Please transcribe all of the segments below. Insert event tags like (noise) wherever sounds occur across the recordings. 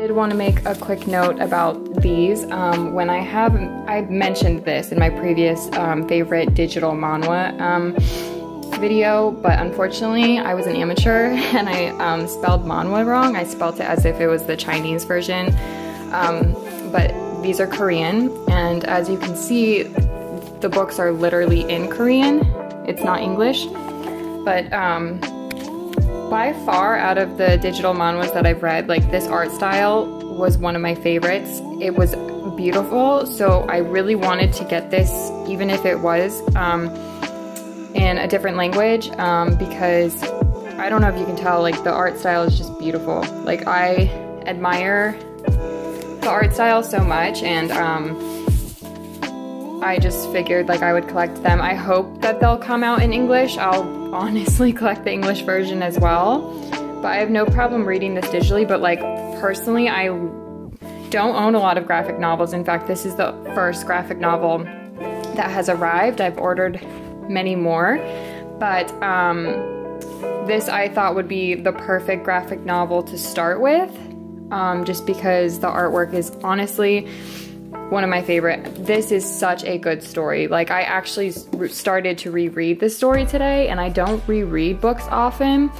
did want to make a quick note about these. Um, when I have, I mentioned this in my previous um, favorite digital manhwa um, video, but unfortunately I was an amateur (laughs) and I um, spelled manhwa wrong. I spelled it as if it was the Chinese version, um, but these are Korean, and as you can see, the books are literally in Korean. It's not English, but um, by far out of the digital manhwas that I've read, like this art style was one of my favorites. It was beautiful, so I really wanted to get this, even if it was um, in a different language, um, because I don't know if you can tell, like the art style is just beautiful. Like I admire the art style so much, and um, I just figured like I would collect them. I hope that they'll come out in English. I'll honestly (laughs) collect the English version as well. But I have no problem reading this digitally, but like personally, I don't own a lot of graphic novels. In fact, this is the first graphic novel that has arrived. I've ordered many more, but um, this I thought would be the perfect graphic novel to start with, um, just because the artwork is honestly one of my favorite. This is such a good story. Like I actually started to reread this story today and I don't reread books often.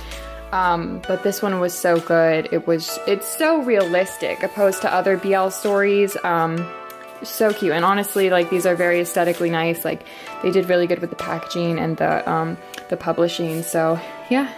Um, but this one was so good. It was, it's so realistic opposed to other BL stories. Um, so cute. And honestly, like these are very aesthetically nice. Like they did really good with the packaging and the, um, the publishing. So yeah.